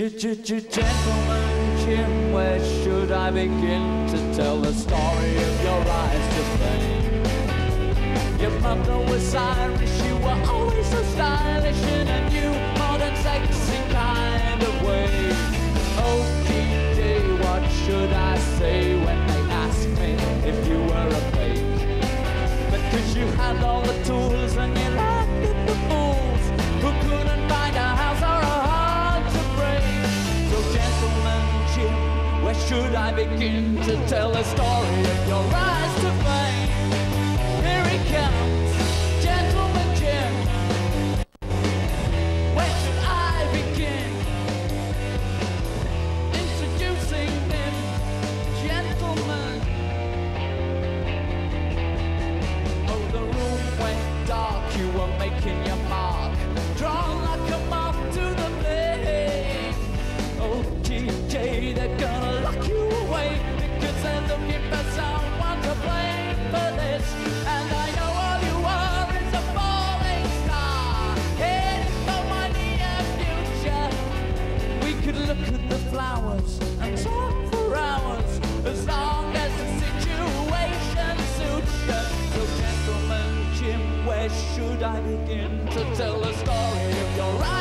Gentleman Jim, where should I begin to tell the story of your rise to fame? Your mother was Irish, you were always so stylish where should I begin to tell the story of your rise to fame? Here he comes, look at the flowers and talk for hours as long as the situation suits you. So, gentleman Jim, where should I begin to tell the story of your rise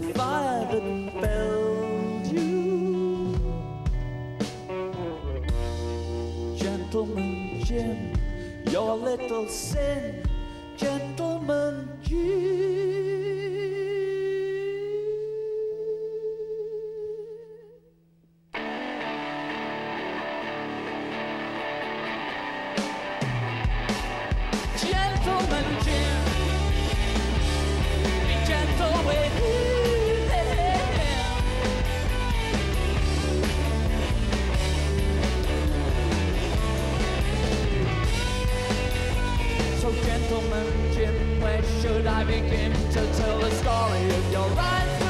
the fire that felled you. Gentleman Jim, your little sin, Gentleman Jim. gentleman Jim, where should I begin to tell the story of your rise?